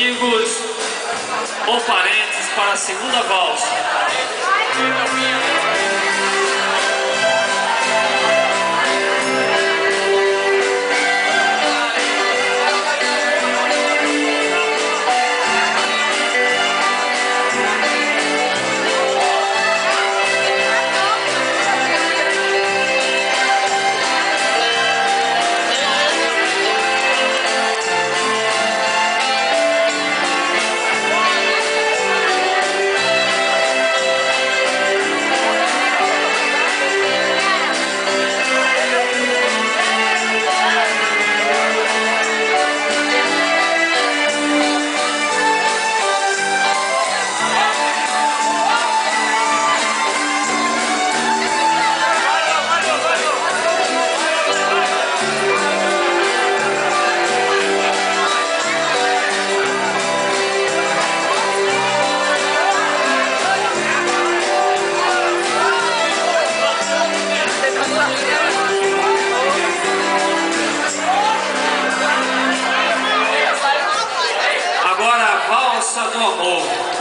amigos ou parentes para a segunda valsa. Bossa do